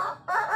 Oh, oh.